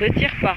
Ne tire pas.